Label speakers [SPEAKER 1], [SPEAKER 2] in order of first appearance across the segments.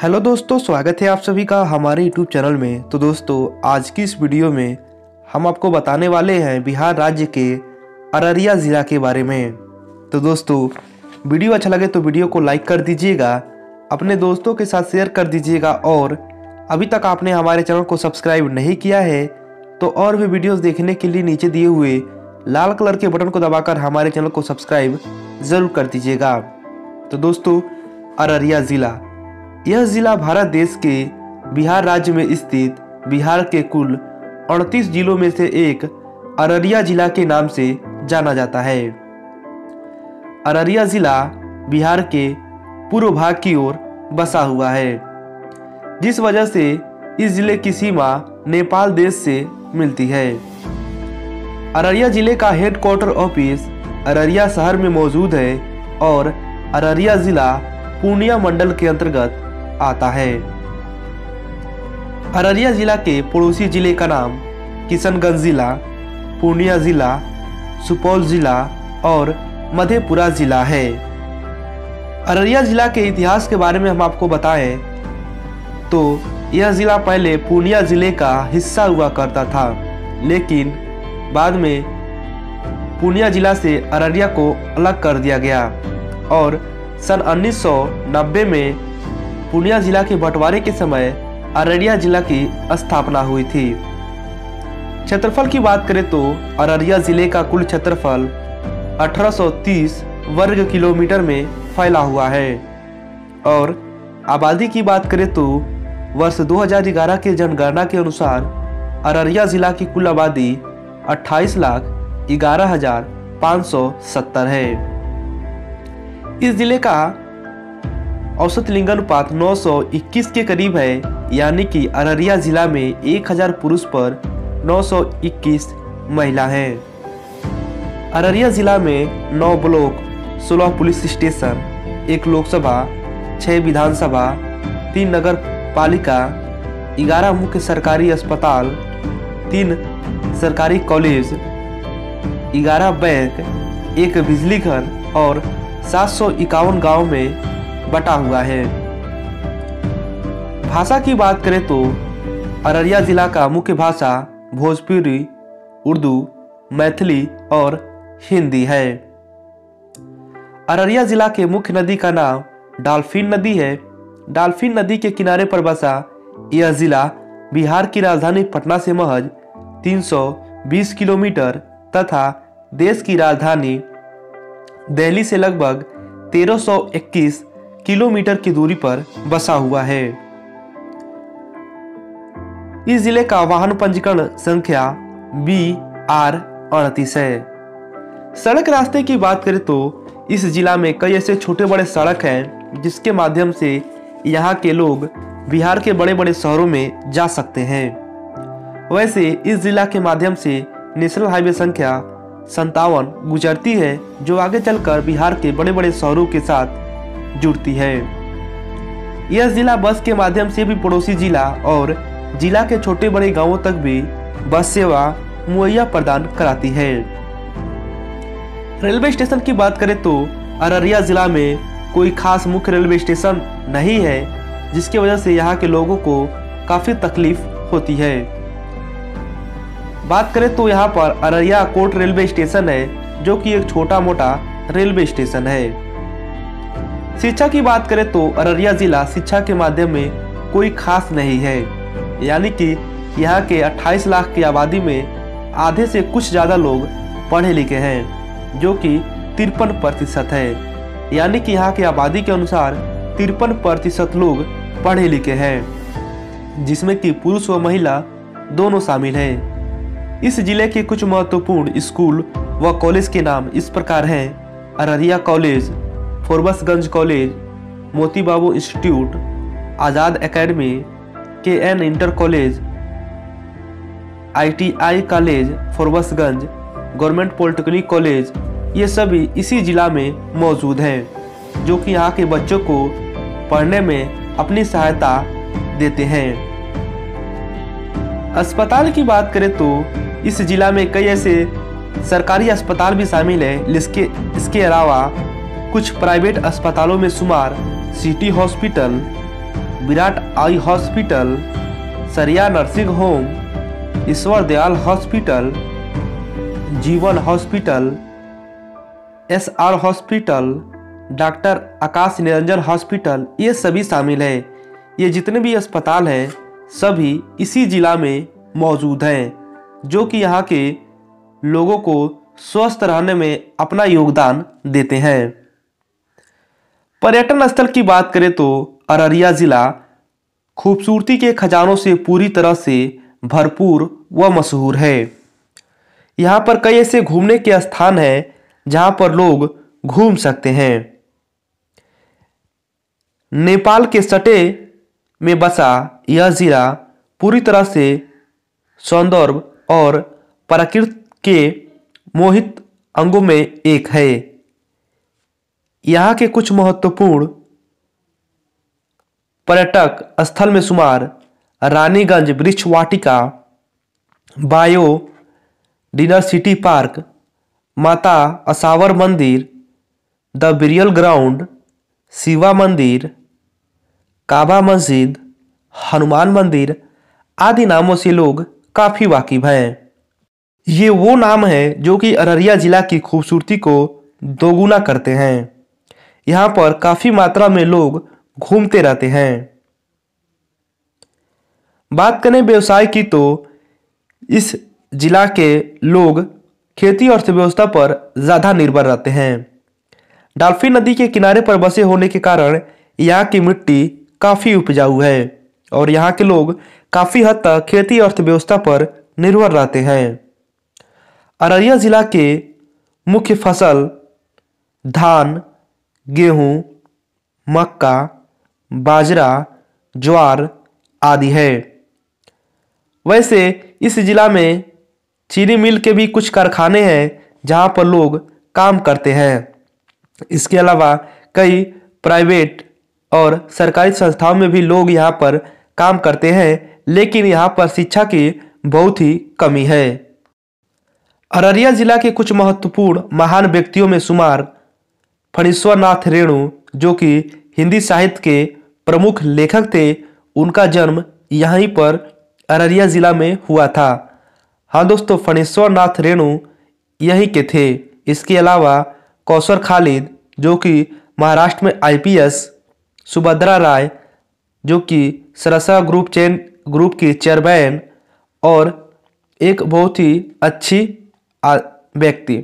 [SPEAKER 1] Hello दोस्तों, स्वागत है आप सभी का हमारे यूट्यूब चैनल में। तो दोस्तों, आज की इस वीडियो में हम आपको बताने वाले हैं बिहार राज्य के अररिया ज़िला के बारे में। तो दोस्तों, वीडियो अच्छा लगे तो वीडियो को लाइक कर दीजिएगा, अपने दोस्तों के साथ शेयर कर दीजिएगा और अभी तक आपने हमारे चैनल को सब्सक्राइब नहीं किया है तो और भी वीडियोज़ देखने के लिए नीचे दिए हुए लाल कलर के बटन को दबाकर हमारे चैनल को सब्सक्राइब ज़रूर कर दीजिएगा। तो दोस्तों, अररिया ज़िला। यह जिला भारत देश के बिहार राज्य में स्थित बिहार के कुल 38 जिलों में से एक अररिया जिला के नाम से जाना जाता है। अररिया जिला बिहार के पूर्व भाग की ओर बसा हुआ है, जिस वजह से इस ज़िले की सीमा नेपाल देश से मिलती है। अररिया ज़िले का हेडक्वार्टर ऑफ़िस अररिया शहर में मौजूद है और अररिया जिला पूर्णिया मंडल के अंतर्गत आता है। अररिया जिला के पड़ोसी ज़िले का नाम किशनगंज जिला, पूर्णिया जिला, सुपौल जिला और मधेपुरा जिला है। अररिया जिला के इतिहास के बारे में हम आपको बताएँ तो यह जिला पहले पूर्णिया ज़िले का हिस्सा हुआ करता था, लेकिन बाद में पूर्णिया जिला से अररिया को अलग कर दिया गया और सन 1990 में पूर्णिया जिला के बंटवारे के समय अररिया जिला की स्थापना हुई थी। क्षेत्रफल की बात करें तो अररिया ज़िले का कुल क्षेत्रफल 1830 वर्ग किलोमीटर में फैला हुआ है। और आबादी की बात करें तो वर्ष 2011 के जनगणना के अनुसार अररिया जिला की कुल आबादी 28 लाख ग्यारह हज़ार पाँच सौ सत्तर है। इस ज़िले का औसत लिंगानुपात 921 के करीब है, यानी कि अररिया जिला में 1000 पुरुष पर 921 महिला हैं। अररिया जिला में 9 ब्लॉक 16 पुलिस स्टेशन, एक लोकसभा 6 विधानसभा, तीन नगर पालिका, ग्यारह मुख्य सरकारी अस्पताल, तीन सरकारी कॉलेज, ग्यारह बैंक, एक बिजली घर और सात सौ इक्यावन गाँव में बटा हुआ है। भाषा की बात करें तो अररिया जिला का मुख्य भाषा भोजपुरी, उर्दू, मैथिली और हिंदी है। अररिया जिला के मुख्य नदी का नाम डाल्फिन नदी है। डाल्फिन नदी के किनारे पर बसा यह जिला बिहार की राजधानी पटना से महज 320 किलोमीटर तथा देश की राजधानी दिल्ली से लगभग 1321 किलोमीटर की दूरी पर बसा हुआ है। इस ज़िले का वाहन पंजीकरण संख्या बी आर अड़तीस है। सड़क रास्ते की बात करें तो इस जिला में कई ऐसे छोटे बड़े सड़क हैं, जिसके माध्यम से यहाँ के लोग बिहार के बड़े बड़े शहरों में जा सकते हैं। वैसे इस जिला के माध्यम से नेशनल हाईवे संख्या संतावन गुजरती है, जो आगे चलकर बिहार के बड़े बड़े शहरों के साथ जुड़ती है। यह जिला बस के माध्यम से भी पड़ोसी जिला और जिला के छोटे बड़े गाँवों तक भी बस सेवा मुहैया प्रदान कराती है। रेलवे स्टेशन की बात करें तो अररिया जिला में कोई खास मुख्य रेलवे स्टेशन नहीं है, जिसकी वजह से यहाँ के लोगों को काफ़ी तकलीफ़ होती है। बात करें तो यहाँ पर अररिया कोट रेलवे स्टेशन है, जो कि एक छोटा मोटा रेलवे स्टेशन है। शिक्षा की बात करें तो अररिया जिला शिक्षा के माध्यम में कोई खास नहीं है। यानी कि यहाँ के 28 लाख की आबादी में आधे से कुछ ज़्यादा लोग पढ़े लिखे हैं, जो कि तिरपन प्रतिशत है। यानी कि यहाँ की आबादी के अनुसार तिरपन प्रतिशत लोग पढ़े लिखे हैं, जिसमें कि पुरुष व महिला दोनों शामिल हैं। इस ज़िले के कुछ महत्वपूर्ण स्कूल व कॉलेज के नाम इस प्रकार हैं। Araria college Forbesganj college Moti Babu institute, Azad academy K N inter college, ITI college, Forbesganj, government polytechnic college, ये सभी इसी जिला में मौजूद हैं, जो कि यहाँ के बच्चों को पढ़ने में अपनी सहायता देते हैं। अस्पताल की बात करें तो इस जिला में कई ऐसे सरकारी अस्पताल भी शामिल है, जिसके, इसके अलावा कुछ प्राइवेट अस्पतालों में शुमार city hospital, Virat eye hospital, Sariya nursing home, Ishwar Dayal hospital, Jeevan hospital S R hospital, doctor Akash Niranjan hospital, ये सभी शामिल हैं। ये जितने भी अस्पताल हैं, सभी इसी जिला में मौजूद हैं, जो कि यहाँ के लोगों को स्वस्थ रहने में अपना योगदान देते हैं। पर्यटन स्थल की बात करें तो अररिया ज़िला खूबसूरती के खजानों से पूरी तरह से भरपूर व मशहूर है। यहाँ पर कई ऐसे घूमने के स्थान हैं जहाँ पर लोग घूम सकते हैं। नेपाल के सटे में बसा यह ज़िला पूरी तरह से सौंदर्य और प्रकृति के मोहित अंगों में एक है। यहाँ के कुछ महत्वपूर्ण पर्यटक स्थल में शुमार रानीगंज वृक्ष वाटिका, बायो डिनर सिटी पार्क, माता असावर मंदिर, द बिरियल ग्राउंड, शिवा मंदिर, काबा मस्जिद, हनुमान मंदिर आदि नामों से लोग काफ़ी वाकिफ हैं। ये वो नाम हैं जो कि अररिया ज़िला की खूबसूरती को दोगुना करते हैं। यहाँ पर काफ़ी मात्रा में लोग घूमते रहते हैं। बात करें व्यवसाय की तो इस जिला के लोग खेती अर्थव्यवस्था पर ज़्यादा निर्भर रहते हैं। डाल्फिन नदी के किनारे पर बसे होने के कारण यहाँ की मिट्टी काफ़ी उपजाऊ है और यहाँ के लोग काफ़ी हद तक खेती अर्थव्यवस्था पर निर्भर रहते हैं। अररिया ज़िला के मुख्य फ़सल धान गेहूँ, मक्का, बाजरा, ज्वार आदि है। वैसे इस जिला में चीनी मिल के भी कुछ कारखाने हैं जहाँ पर लोग काम करते हैं। इसके अलावा कई प्राइवेट और सरकारी संस्थाओं में भी लोग यहाँ पर काम करते हैं, लेकिन यहाँ पर शिक्षा की बहुत ही कमी है। अररिया जिला के कुछ महत्वपूर्ण महान व्यक्तियों में शुमार फणीश्वर नाथ रेणु, जो कि हिंदी साहित्य के प्रमुख लेखक थे, उनका जन्म यहीं पर अररिया ज़िला में हुआ था। हाँ दोस्तों फणेश्वर नाथ रेणु यहीं के थे। इसके अलावा कौशर खालिद, जो कि महाराष्ट्र में आईपीएस, सुभद्रा राय, जो कि सरसा ग्रुप चैन, ग्रुप की चेयरमैन और एक बहुत ही अच्छी व्यक्ति।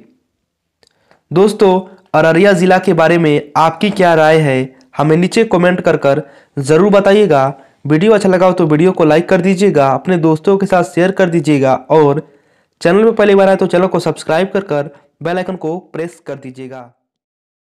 [SPEAKER 1] दोस्तों अररिया ज़िला के बारे में आपकी क्या राय है, हमें नीचे कमेंट कर कर ज़रूर बताइएगा। वीडियो अच्छा लगा हो तो वीडियो को लाइक कर दीजिएगा, अपने दोस्तों के साथ शेयर कर दीजिएगा और चैनल पर पहली बार आए तो चैनल को सब्सक्राइब कर कर बेल आइकन को प्रेस कर दीजिएगा।